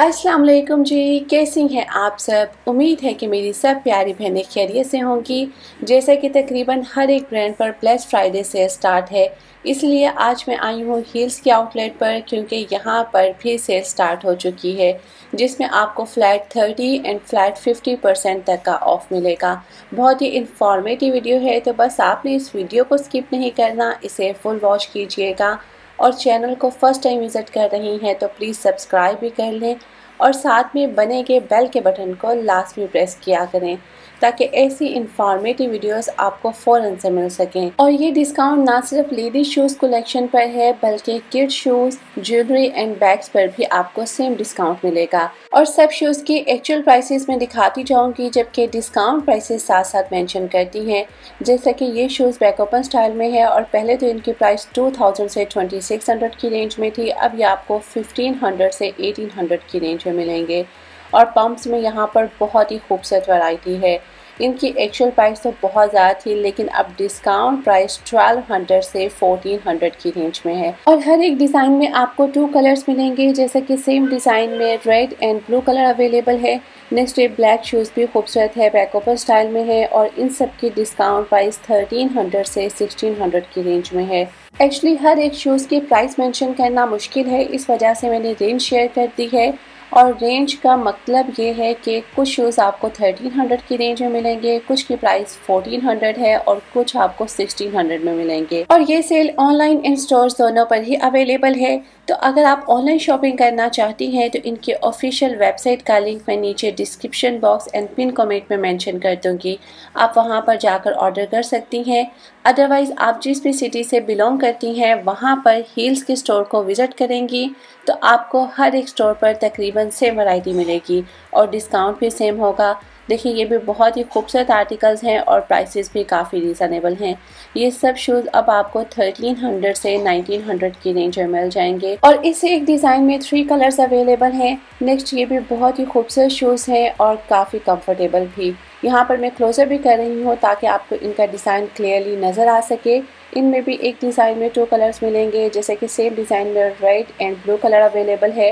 अस्सलाम वालेकुम जी, कैसी हैं आप सब? उम्मीद है कि मेरी सब प्यारी बहनें खैरियत से होंगी। जैसे कि तकरीबन हर एक ब्रांड पर ब्लैक फ्राइडे से स्टार्ट है, इसलिए आज मैं आई हूँ हील्स के आउटलेट पर, क्योंकि यहाँ पर भी सेल स्टार्ट हो चुकी है, जिसमें आपको flat thirty and flat fifty percent तक का ऑफ़ मिलेगा। बहुत ही इंफॉर्मेटिव वीडियो है तो बस आपने इस वीडियो को स्किप नहीं करना, इसे फुल वॉच कीजिएगा। और चैनल को फ़र्स्ट टाइम विज़िट कर रही हैं तो प्लीज़ सब्सक्राइब भी कर लें और साथ में बने के बेल के बटन को लास्ट में प्रेस किया करें। ताकि ऐसी इंफॉर्मेटिव वीडियोस आपको फ़ौरन से मिल सकें। और ये डिस्काउंट ना सिर्फ़ लेडीज़ शूज़ कलेक्शन पर है, बल्कि kid shoes jewellery and bags पर भी आपको सेम डिस्काउंट मिलेगा। और सब शूज़ की एक्चुअल प्राइसेस में दिखाती जाऊँगी, जबकि डिस्काउंट प्राइसेस साथ साथ मेंशन करती हैं। जैसा कि ये शूज़ बैक ओपन स्टाइल में है और पहले तो इनकी प्राइस टू से ट्वेंटी की रेंज में थी, अब ये आपको फिफ्टीन से एटीन की रेंज में मिलेंगे। और पम्प्स में यहाँ पर बहुत ही खूबसूरत वैरायटी है। इनकी एक्चुअल प्राइस तो बहुत ज़्यादा थी, लेकिन अब डिस्काउंट प्राइस 1200 से 1400 की रेंज में है। और हर एक डिज़ाइन में आपको टू कलर्स मिलेंगे, जैसे कि सेम डिज़ाइन में red and blue colour available है। नेक्स्ट ये ब्लैक शूज़ भी खूबसूरत है बैकोपर स्टाइल में है और इन सब की डिस्काउंट प्राइस 1300 से 1600 की रेंज में है। एक्चुअली हर एक शूज़ की प्राइस मेंशन करना मुश्किल है, इस वजह से मैंने रेंज शेयर कर दी है। और रेंज का मतलब ये है कि कुछ शूज़ आपको 1300 की रेंज में मिलेंगे, कुछ की प्राइस 1400 है और कुछ आपको 1600 में मिलेंगे। और ये सेल ऑनलाइन इन स्टोर्स दोनों पर ही अवेलेबल है। तो अगर आप ऑनलाइन शॉपिंग करना चाहती हैं तो इनके ऑफिशियल वेबसाइट का लिंक मैं नीचे description box and pin comment में मेंशन कर दूँगी। आप वहाँ पर जाकर ऑर्डर कर सकती हैं। अदरवाइज़ आप जिस भी सिटी से बिलोंग करती हैं, वहाँ पर हील्स के स्टोर को विज़िट करेंगी तो आपको हर एक स्टोर पर तकरीबन सेम वैरायटी मिलेगी और डिस्काउंट भी सेम होगा। देखिए, ये भी बहुत ही खूबसूरत आर्टिकल्स हैं और प्राइसेस भी काफ़ी रीज़नेबल हैं। ये सब शूज़ अब आपको 1300 से 1900 की रेंज में मिल जाएँगे। और इस एक डिज़ाइन में थ्री कलर्स अवेलेबल हैं। नेक्स्ट ये भी बहुत ही खूबसूरत शूज़ हैं और काफ़ी कम्फर्टेबल भी। यहाँ पर मैं क्लोज़र भी कर रही हूँ ताकि आपको इनका डिज़ाइन क्लियरली नज़र आ सके। इनमें भी एक डिज़ाइन में टू कलर्स मिलेंगे, जैसे कि सेम डिज़ाइन में red and blue colour available है।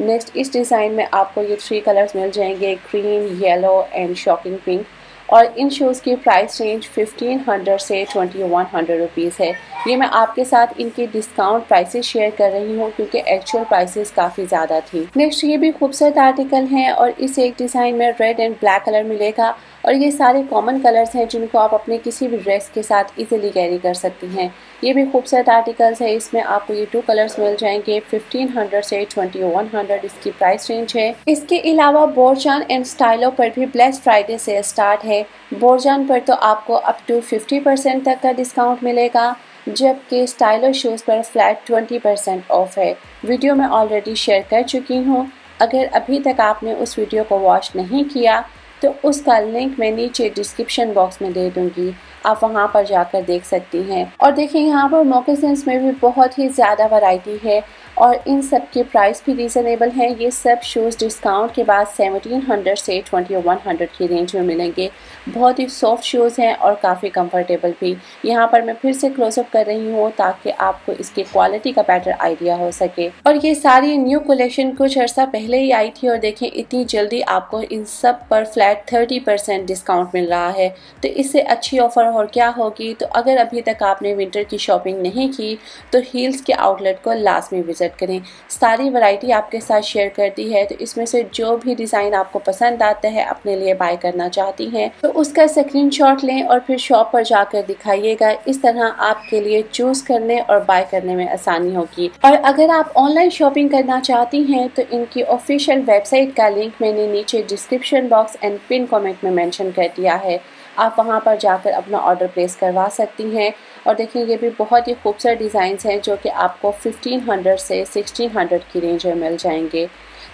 नेक्स्ट इस डिज़ाइन में आपको ये थ्री कलर्स मिल जाएँगे green yellow and shocking pink और इन शूज़ की प्राइस रेंज 1500 से 2100 रुपीज़ है। ये मैं आपके साथ इनके डिस्काउंट प्राइसेस शेयर कर रही हूँ क्योंकि एक्चुअल प्राइसेस काफ़ी ज़्यादा थी। नेक्स्ट ये भी खूबसूरत आर्टिकल है और इस एक डिज़ाइन में रेड एंड ब्लैक कलर मिलेगा। और ये सारे कॉमन कलर्स हैं जिनको आप अपने किसी भी ड्रेस के साथ इजीली कैरी कर सकती हैं। ये भी खूबसूरत आर्टिकल्स है, इसमें आपको ये टू कलर्स मिल जाएँगे 1500 से 2100 इसकी प्राइस रेंज है। इसके अलावा बोरजान एंड स्टाइलो पर भी ब्लैक फ्राइडे से स्टार्ट है। बोरजान पर तो आपको अप टू 50 परसेंट तक का डिस्काउंट मिलेगा, जबकि स्टाइलो शूज़ पर फ्लैट 20 परसेंट ऑफ़ है। वीडियो में ऑलरेडी शेयर कर चुकी हूँ। अगर अभी तक आपने उस वीडियो को वॉच नहीं किया तो उसका लिंक मैं नीचे डिस्क्रिप्शन बॉक्स में दे दूँगी। आप वहाँ पर जाकर देख सकती हैं। और देखिए, यहाँ पर मोकेसेंस में भी बहुत ही ज़्यादा वैरायटी है। और इन सब के प्राइस भी रीज़नेबल हैं। ये सब शूज़ डिस्काउंट के बाद 1700 से 2100 की रेंज में मिलेंगे। बहुत ही सॉफ्ट शूज़ हैं और काफ़ी कंफर्टेबल भी। यहाँ पर मैं फिर से क्लोजअप कर रही हूँ ताकि आपको इसकी क्वालिटी का बेटर आइडिया हो सके। और ये सारी न्यू कलेक्शन कुछ अर्सा पहले ही आई थी और देखें, इतनी जल्दी आपको इन सब पर फ्लैट थर्टी परसेंट डिस्काउंट मिल रहा है। तो इससे अच्छी ऑफ़र और क्या होगी? तो अगर अभी तक आपने विंटर की शॉपिंग नहीं की तो हील्स के आउटलेट को लास्ट में विज़िट करें। सारी वैरायटी आपके साथ शेयर करती है तो इसमें से जो भी डिज़ाइन आपको पसंद आता है, अपने लिए बाय करना चाहती हैं तो उसका स्क्रीनशॉट लें और फिर शॉप पर जाकर दिखाइएगा। इस तरह आपके लिए चूज़ करने और बाय करने में आसानी होगी। और अगर आप ऑनलाइन शॉपिंग करना चाहती हैं तो इनकी ऑफिशियल वेबसाइट का लिंक मैंने नीचे description box and pin comment में मैंशन कर दिया है। आप वहाँ पर जाकर अपना ऑर्डर प्लेस करवा सकती हैं। और देखिए, ये भी बहुत ही खूबसूरत डिज़ाइंस हैं जो कि आपको 1500 से 1600 की रेंज में मिल जाएँगे।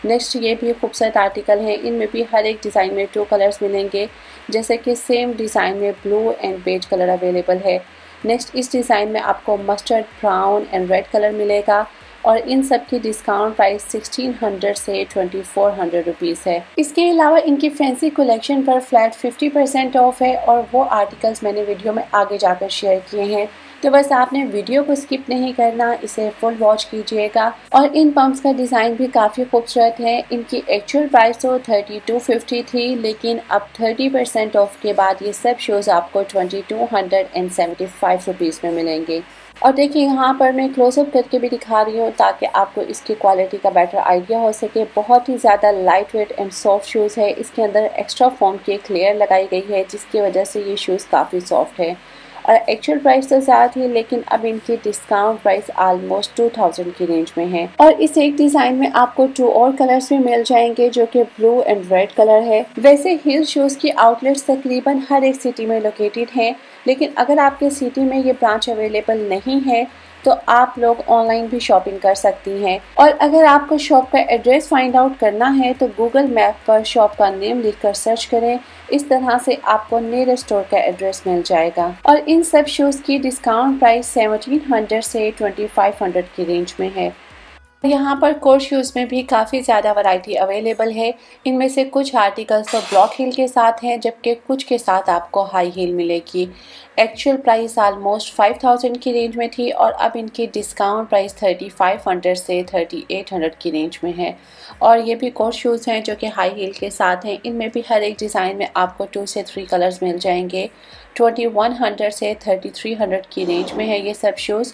नेक्स्ट ये भी खूबसूरत आर्टिकल हैं। इनमें भी हर एक डिज़ाइन में टू कलर्स मिलेंगे। जैसे कि सेम डिज़ाइन में blue and beige colour available है। नेक्स्ट इस डिज़ाइन में आपको mustard brown and red colour मिलेगा। और इन सब की डिस्काउंट प्राइस 1600 से 2400 रुपीस है। इसके अलावा इनकी फैंसी कलेक्शन पर फ्लैट 50 परसेंट ऑफ़ है और वो आर्टिकल्स मैंने वीडियो में आगे जाकर शेयर किए हैं। तो बस आपने वीडियो को स्किप नहीं करना, इसे फुल वॉच कीजिएगा। और इन पम्प्स का डिज़ाइन भी काफ़ी खूबसूरत है। इनकी एक्चुअल प्राइस तो थर्टी टू फिफ्टी थी, लेकिन अब थर्टी परसेंट ऑफ़ के बाद ये सब शूज़ आपको twenty two hundred and seventy five rupees में मिलेंगे। और देखिए, यहाँ पर मैं क्लोजअप करके भी दिखा रही हूँ ताकि आपको इसकी क्वालिटी का बेटर आइडिया हो सके। बहुत ही ज़्यादा light weight and soft shoes है। इसके अंदर एक्स्ट्रा फॉर्म की एक लेयर लगाई गई है, जिसकी वजह से ये शूज़ काफ़ी सॉफ्ट है। और एक्चुअल प्राइस तो ज़्यादा थी लेकिन अब इनकी discount price almost two thousand की रेंज में है। और इस एक डिज़ाइन में आपको टू और कलर्स भी मिल जाएँगे, जो कि ब्लू एंड रेड कलर है। वैसे हिल शूज़ की आउटलेट्स तकरीबन हर एक सिटी में लोकेटेड हैं, लेकिन अगर आपके सिटी में ये ब्रांच अवेलेबल नहीं है तो आप लोग ऑनलाइन भी शॉपिंग कर सकती हैं। और अगर आपको शॉप का एड्रेस फाइंड आउट करना है तो गूगल मैप पर शॉप का नेम लिखकर सर्च करें। इस तरह से आपको नियर स्टोर का एड्रेस मिल जाएगा। और इन सब शूज़ की डिस्काउंट प्राइस सेवनटीन हंड्रेड से ट्वेंटी फाइव हंड्रेड की रेंज में है। यहाँ पर कोर शूज़ में भी काफ़ी ज़्यादा वैरायटी अवेलेबल है। इनमें से कुछ आर्टिकल्स तो ब्लॉक हील के साथ हैं, जबकि कुछ के साथ आपको हाई हील मिलेगी। एक्चुअल प्राइस आलमोस्ट 5000 की रेंज में थी और अब इनकी डिस्काउंट प्राइस 3500 से 3800 की रेंज में है। और ये भी कोर शूज़ हैं जो कि हाई हील के साथ हैं। इनमें भी हर एक डिज़ाइन में आपको टू से थ्री कलर्स मिल जाएँगे। 2100 से 3300 की रेंज में है ये सब शूज़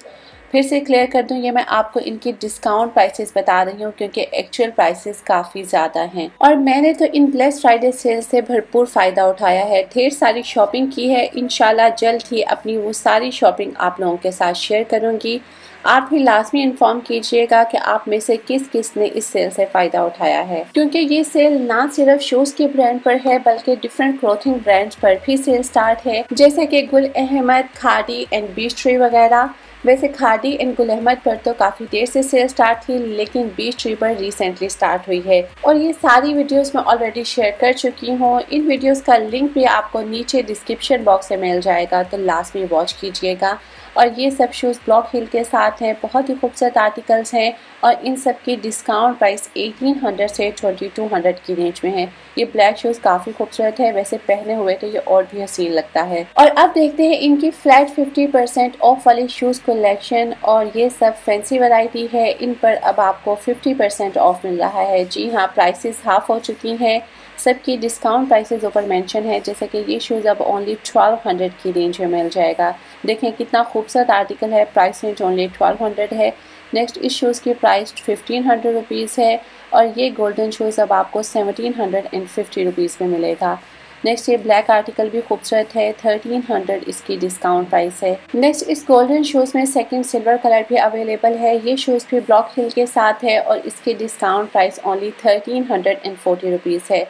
फिर से क्लियर कर दूँ, ये मैं आपको इनकी डिस्काउंट प्राइसेस बता रही हूँ क्योंकि एक्चुअल प्राइसेस काफ़ी ज़्यादा हैं। और मैंने तो इन ब्लेस फ्राइडे सेल से भरपूर फ़ायदा उठाया है। ढेर सारी शॉपिंग की है। इन जल्द ही अपनी वो सारी शॉपिंग आप लोगों के साथ शेयर करूँगी। आप भी लाजमी इन्फॉर्म कीजिएगा कि आप में से किस किस ने इस सेल से फ़ायदा उठाया है। क्योंकि ये सेल ना सिर्फ़ शूज़ के ब्रांड पर है, बल्कि डिफरेंट क्लोथिंग ब्रांड्स पर भी सेल स्टार्ट है। जैसे कि गुल अहमद, खादी एंड बीस्ट्री वगैरह। वैसे खादी एंड गुल अहमद पर तो काफ़ी देर से सेल स्टार्ट थी, लेकिन बीच ट्री पर रिसेंटली स्टार्ट हुई है। और ये सारी वीडियोस मैं ऑलरेडी शेयर कर चुकी हूँ। इन वीडियोस का लिंक भी आपको नीचे डिस्क्रिप्शन बॉक्स में मिल जाएगा तो लास्ट में वॉच कीजिएगा। और ये सब शूज़ ब्लॉक हिल के साथ हैं, बहुत ही खूबसूरत आर्टिकल्स हैं और इन सब की डिस्काउंट प्राइस 1800 से 2200 की रेंज में है। ये ब्लैक शूज़ काफ़ी खूबसूरत है, वैसे पहने हुए तो ये और भी हसीन लगता है। और अब देखते हैं इनकी फ्लैट 50 परसेंट ऑफ़ वाली शूज़ कलेक्शन और ये सब फैंसी वैरायटी है, इन पर अब आपको 50 परसेंट ऑफ़ मिल रहा है। जी हाँ प्राइसेस हाफ़ हो चुकी हैं। सबकी डिस्काउंट प्राइसेस ऊपर मेंशन है, जैसे कि ये शूज़ अब ओनली 1200 की रेंज में मिल जाएगा। देखें कितना खूबसूरत आर्टिकल है प्राइस रेंज ओनली 1200 है। नेक्स्ट इस शूज़ की प्राइस फिफ्टीन हंड्रेड रुपीज़ है और ये गोल्डन शूज़ अब आपको seventeen hundred and fifty rupees में मिलेगा। नेक्स्ट ये ब्लैक आर्टिकल भी खूबसूरत है थर्टीन हंड्रेड इसकी डिस्काउंट प्राइस है। नेक्स्ट इस गोल्डन शूज़ में सेकंड सिल्वर कलर भी अवेलेबल है। ये शूज़ भी ब्लॉक हिल के साथ है और इसकी discount price only thirteen hundred and forty rupees है।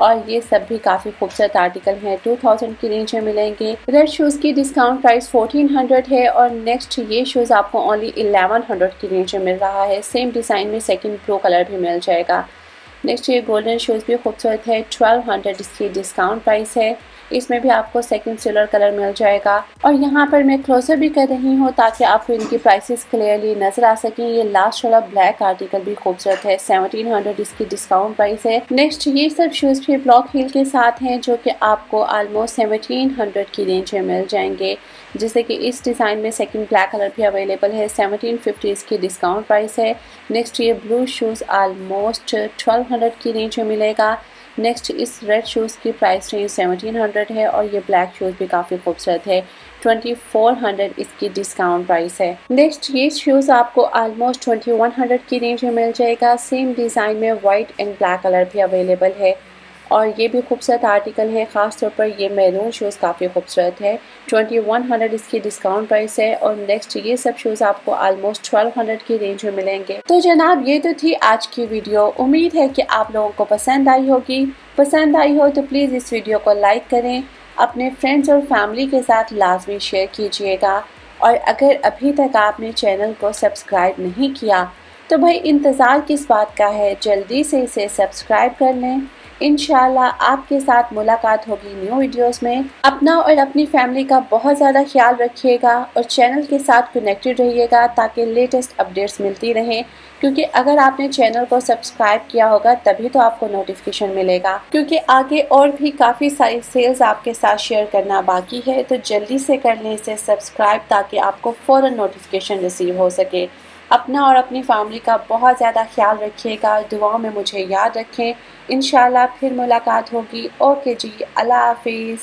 और ये सब भी काफ़ी खूबसूरत आर्टिकल हैं। 2000 की रेंज में मिलेंगे। रेड शूज़ की डिस्काउंट प्राइस 1400 है और नेक्स्ट ये शूज़ आपको ओनली 1100 की रेंज में मिल रहा है। सेम डिज़ाइन में सेकेंड ब्लू कलर भी मिल जाएगा। नेक्स्ट ये गोल्डन शूज़ भी खूबसूरत है। 1200 इसकी डिस्काउंट प्राइस है। इसमें भी आपको सेकंड सिल्वर कलर मिल जाएगा। और यहाँ पर मैं क्लोजर भी कर रही हूँ ताकि आपको इनकी प्राइसेस क्लियरली नज़र आ सकें। ये लास्ट वाला ब्लैक आर्टिकल भी खूबसूरत है। सेवनटीन हंड्रेड इसकी डिस्काउंट प्राइस है। नेक्स्ट ये सब शूज़ भी ब्लॉक हील के साथ हैं जो कि आपको ऑलमोस्ट सेवनटीन हंड्रेड की रेंज में मिल जाएँगे। जैसे कि इस डिज़ाइन में सेकंड ब्लैक कलर भी अवेलेबल है। सेवनटीन फिफ्टी इसकी डिस्काउंट प्राइस है। नेक्स्ट ये blue shoes almost twelve hundred की रेंज में मिलेगा। नेक्स्ट इस रेड शूज़ की प्राइस रेंज सेवनटीन हंड्रेड है और ये ब्लैक शूज़ भी काफ़ी खूबसूरत है। ट्वेंटी फोर हंड्रेड इसकी डिस्काउंट प्राइस है। नेक्स्ट ये शूज़ आपको आलमोस्ट ट्वेंटी वन हंड्रेड की रेंज में मिल जाएगा। सेम डिज़ाइन में वाइट एंड ब्लैक कलर भी अवेलेबल है। और ये भी खूबसूरत आर्टिकल है ख़ास तौर पर ये मैरून शूज़ काफ़ी खूबसूरत है। ट्वेंटी वन हंड्रेड इसकी डिस्काउंट प्राइस है और नेक्स्ट ये सब शूज़ आपको आलमोस्ट ट्वेल्व हंड्रेड की रेंज में मिलेंगे। तो जनाब, ये तो थी आज की वीडियो उम्मीद है कि आप लोगों को पसंद आई होगी। पसंद आई हो तो प्लीज़ इस वीडियो को लाइक करें। अपने फ्रेंड्स और फैमिली के साथ लाजमी शेयर कीजिएगा। और अगर अभी तक आपने चैनल को सब्सक्राइब नहीं किया तो भाई इंतज़ार किस बात का है? जल्दी से इसे सब्सक्राइब कर लें। इन आपके साथ मुलाकात होगी न्यू वीडियोस में। अपना और अपनी फैमिली का बहुत ज़्यादा ख्याल रखिएगा और चैनल के साथ कनेक्टेड रहिएगा ताकि लेटेस्ट अपडेट्स मिलती रहें। क्योंकि अगर आपने चैनल को सब्सक्राइब किया होगा, तभी तो आपको नोटिफिकेशन मिलेगा। क्योंकि आगे और भी काफ़ी सारी सेल्स आपके साथ शेयर करना बाकी है तो जल्दी से कर लें इसे सब्सक्राइब ताकि आपको फ़ौरन नोटिफिकेशन रिसीव हो सके। अपना और अपनी फैमिली का बहुत ज़्यादा ख्याल रखिएगा, दुआओं में मुझे याद रखें। इन फिर मुलाकात होगी। ओके जी, अल्लाह हाफिज़।